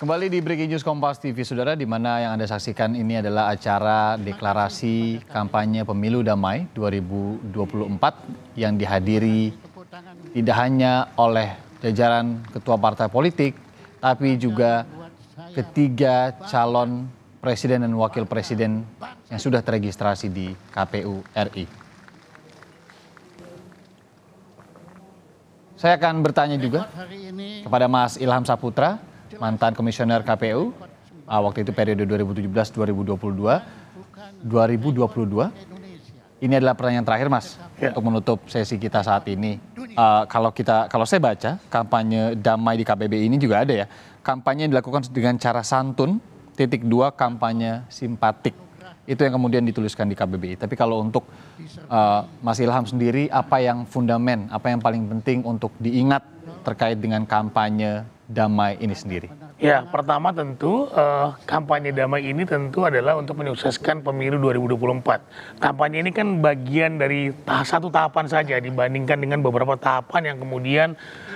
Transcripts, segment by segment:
Kembali di Breaking News Kompas TV, Saudara, di mana yang Anda saksikan ini adalah acara deklarasi kampanye pemilu damai 2024 yang dihadiri tidak hanya oleh jajaran ketua partai politik, tapi juga ketiga calon presiden dan wakil presiden yang sudah teregistrasi di KPU RI. Saya akan bertanya juga kepada Mas Ilham Saputra, mantan komisioner KPU uh, waktu itu periode 2017-2022 2022 ini adalah pertanyaan terakhir mas ya. untuk menutup sesi kita saat ini. Uh, kalau kita kalau saya baca kampanye damai di KBB ini juga ada ya. Kampanye yang dilakukan dengan cara santun titik dua kampanye simpatik itu yang kemudian dituliskan di KBBI. Tapi kalau untuk uh, Mas Ilham sendiri, apa yang fundamen, apa yang paling penting untuk diingat terkait dengan kampanye damai ini sendiri? Ya, pertama tentu uh, kampanye damai ini tentu adalah untuk menyukseskan pemilu 2024. Kampanye ini kan bagian dari tahap satu tahapan saja dibandingkan dengan beberapa tahapan yang kemudian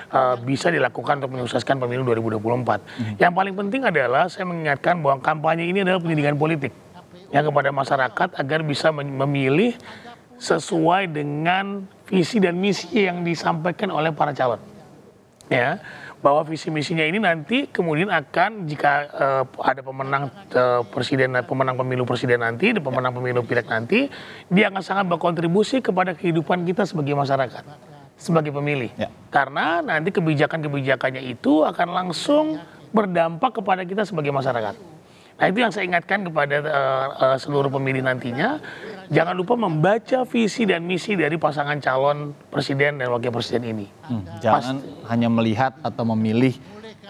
uh, bisa dilakukan untuk menyukseskan pemilu 2024. Hmm. Yang paling penting adalah saya mengingatkan bahwa kampanye ini adalah pendidikan politik yang kepada masyarakat agar bisa memilih sesuai dengan visi dan misi yang disampaikan oleh para calon. Ya, bahwa visi misinya ini nanti kemudian akan jika uh, ada pemenang uh, presiden pemenang pemilu presiden nanti, dan pemenang pemilu pileg nanti, dia akan sangat berkontribusi kepada kehidupan kita sebagai masyarakat, sebagai pemilih. Ya. Karena nanti kebijakan-kebijakannya itu akan langsung berdampak kepada kita sebagai masyarakat. Nah itu yang saya ingatkan kepada uh, uh, seluruh pemilih nantinya, jangan lupa membaca visi dan misi dari pasangan calon presiden dan wakil presiden ini. Hmm, jangan Pasti. hanya melihat atau memilih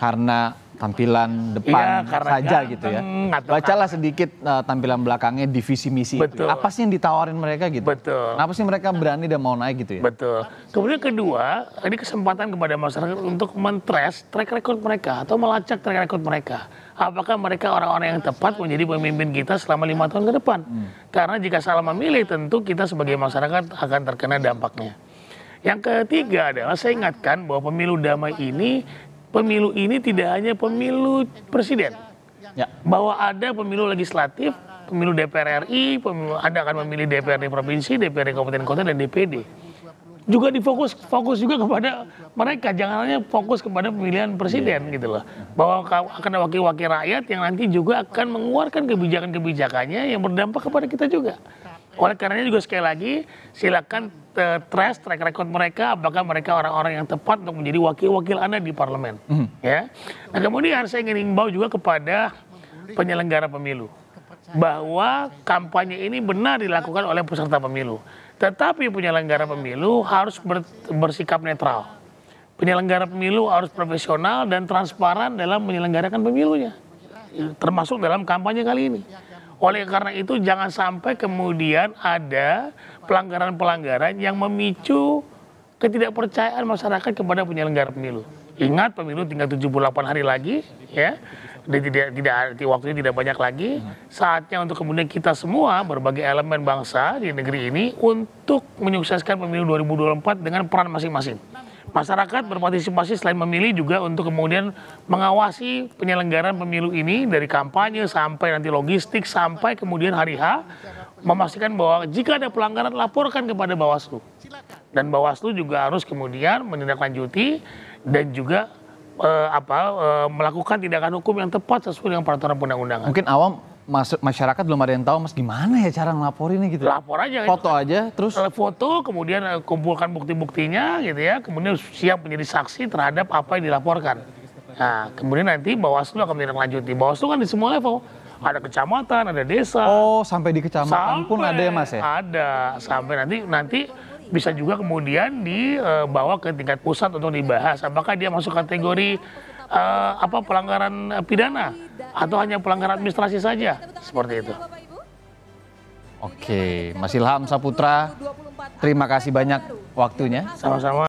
karena tampilan depan ya, saja gitu ya. Bacalah sedikit uh, tampilan belakangnya di visi misi Betul. itu. Apa sih yang ditawarin mereka gitu? Betul. Kenapa sih mereka berani dan mau naik gitu ya? Betul. Kemudian kedua, ini kesempatan kepada masyarakat untuk mentres track record mereka atau melacak track record mereka apakah mereka orang-orang yang tepat menjadi pemimpin kita selama lima tahun ke depan. Hmm. Karena jika salah memilih tentu kita sebagai masyarakat akan terkena dampaknya. Yang ketiga adalah saya ingatkan bahwa pemilu damai ini, pemilu ini tidak hanya pemilu presiden. Ya. Bahwa ada pemilu legislatif, pemilu DPR RI, pemilu, Anda akan memilih DPRD provinsi, DPRD kabupaten kota, dan DPD juga difokus fokus juga kepada mereka jangan hanya fokus kepada pemilihan presiden yeah. gitu loh bahwa akan ada wakil-wakil rakyat yang nanti juga akan mengeluarkan kebijakan-kebijakannya yang berdampak kepada kita juga oleh karenanya juga sekali lagi silakan uh, trace track record mereka apakah mereka orang-orang yang tepat untuk menjadi wakil-wakil anda di parlemen mm. ya nah kemudian saya ingin imbau juga kepada penyelenggara pemilu bahwa kampanye ini benar dilakukan oleh peserta pemilu tetapi penyelenggara pemilu harus ber, bersikap netral. Penyelenggara pemilu harus profesional dan transparan dalam menyelenggarakan pemilunya. Termasuk dalam kampanye kali ini. Oleh karena itu jangan sampai kemudian ada pelanggaran-pelanggaran yang memicu ketidakpercayaan masyarakat kepada penyelenggara pemilu. Ingat pemilu tinggal 78 hari lagi ya dan tidak tidak waktunya tidak banyak lagi. Saatnya untuk kemudian kita semua berbagai elemen bangsa di negeri ini untuk menyukseskan pemilu 2024 dengan peran masing-masing. Masyarakat berpartisipasi selain memilih juga untuk kemudian mengawasi penyelenggaraan pemilu ini dari kampanye sampai nanti logistik sampai kemudian hari H memastikan bahwa jika ada pelanggaran laporkan kepada Bawaslu. Dan Bawaslu juga harus kemudian menindaklanjuti dan juga uh, apa uh, melakukan tindakan hukum yang tepat sesuai dengan peraturan undang-undangan. Mungkin awam masuk masyarakat belum ada yang tahu mas gimana ya cara ngelaporinnya gitu. Lapor aja. Foto kan. aja terus. Foto kemudian uh, kumpulkan bukti-buktinya gitu ya, kemudian siap menjadi saksi terhadap apa yang dilaporkan. Nah, kemudian nanti Bawaslu akan menindaklanjuti. Bawaslu kan di semua level. Ada kecamatan, ada desa. Oh, sampai di kecamatan sampai, pun ada ya Mas ya? Ada. Sampai nanti nanti bisa juga kemudian dibawa ke tingkat pusat untuk dibahas apakah dia masuk kategori uh, apa pelanggaran pidana atau hanya pelanggaran administrasi saja seperti itu. Oke, Mas Ilham Saputra, terima kasih banyak waktunya. Sama-sama.